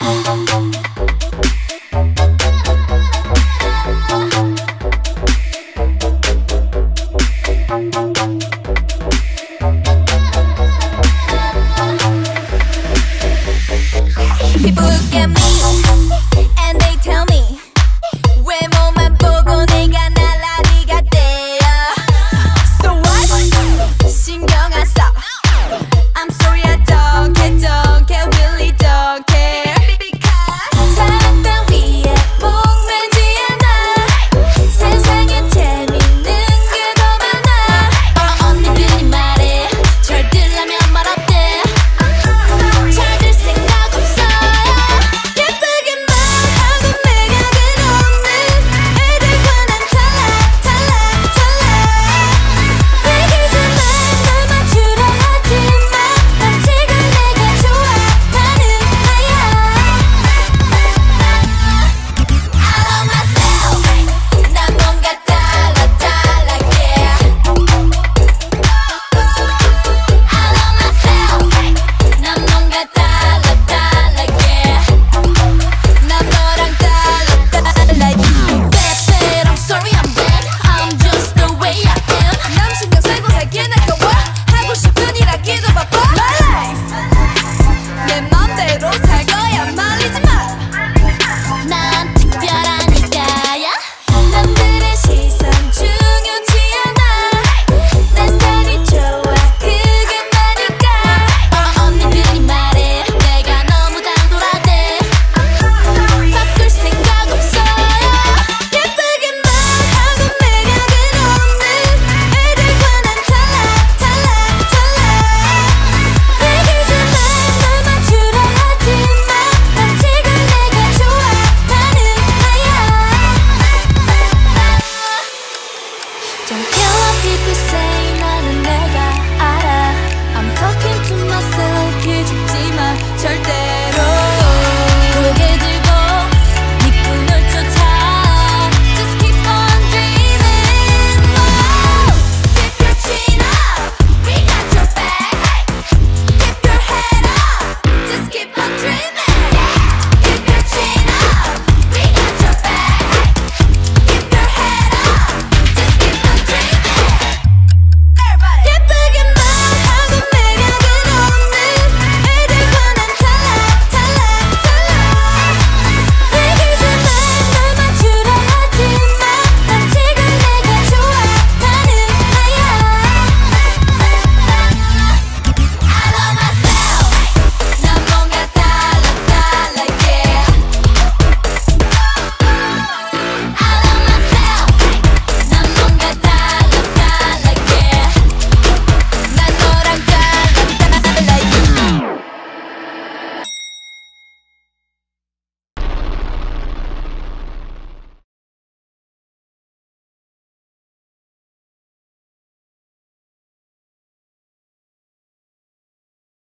People look at me